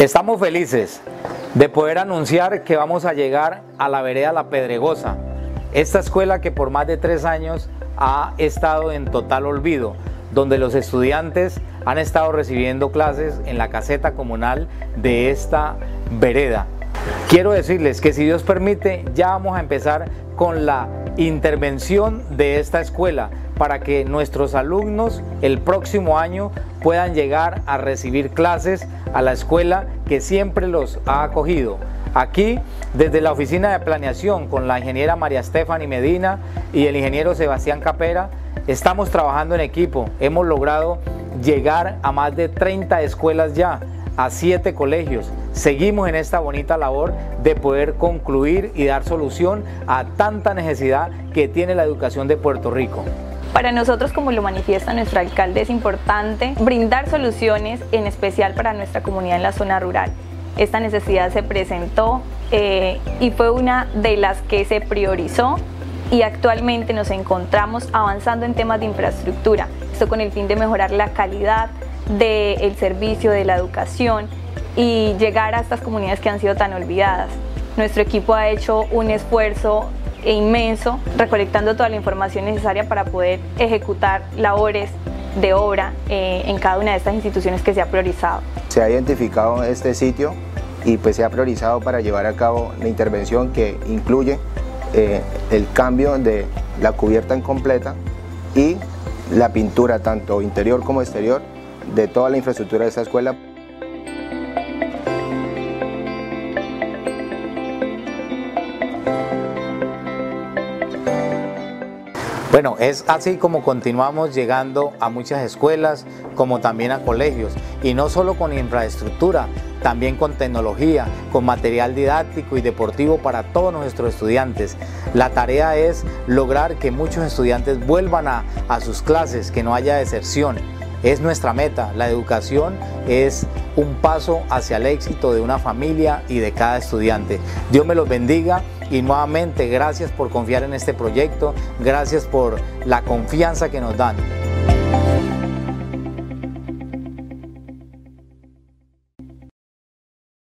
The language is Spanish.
Estamos felices de poder anunciar que vamos a llegar a la vereda La Pedregosa, esta escuela que por más de tres años ha estado en total olvido, donde los estudiantes han estado recibiendo clases en la caseta comunal de esta vereda. Quiero decirles que si Dios permite, ya vamos a empezar con la intervención de esta escuela para que nuestros alumnos el próximo año puedan llegar a recibir clases a la escuela que siempre los ha acogido. Aquí, desde la oficina de planeación, con la ingeniera María Stephanie Medina y el ingeniero Sebastián Capera, estamos trabajando en equipo. Hemos logrado llegar a más de 30 escuelas ya, a 7 colegios. Seguimos en esta bonita labor de poder concluir y dar solución a tanta necesidad que tiene la educación de Puerto Rico. Para nosotros, como lo manifiesta nuestro alcalde, es importante brindar soluciones, en especial para nuestra comunidad en la zona rural. Esta necesidad se presentó eh, y fue una de las que se priorizó y actualmente nos encontramos avanzando en temas de infraestructura. Esto con el fin de mejorar la calidad del servicio, de la educación y llegar a estas comunidades que han sido tan olvidadas. Nuestro equipo ha hecho un esfuerzo e inmenso, recolectando toda la información necesaria para poder ejecutar labores de obra eh, en cada una de estas instituciones que se ha priorizado. Se ha identificado este sitio y pues se ha priorizado para llevar a cabo la intervención que incluye eh, el cambio de la cubierta incompleta y la pintura tanto interior como exterior de toda la infraestructura de esta escuela. Bueno, es así como continuamos llegando a muchas escuelas, como también a colegios, y no solo con infraestructura, también con tecnología, con material didáctico y deportivo para todos nuestros estudiantes. La tarea es lograr que muchos estudiantes vuelvan a, sus clases, que no haya deserción. Es nuestra meta. La educación es un paso hacia el éxito de una familia y de cada estudiante. Dios me los bendiga y nuevamente, gracias por confiar en este proyecto, gracias por la confianza que nos dan.